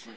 יפה.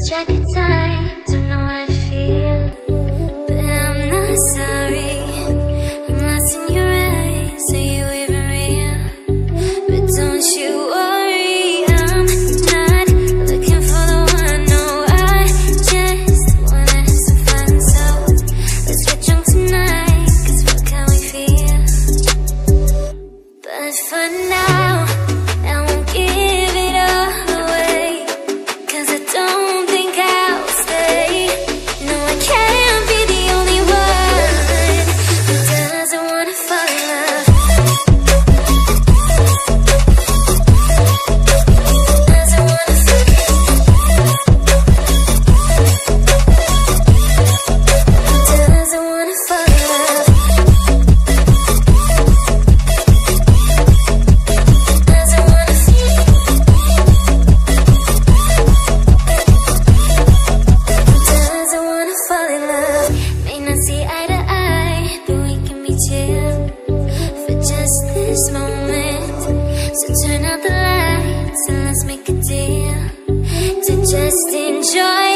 We've lost track time, don't know just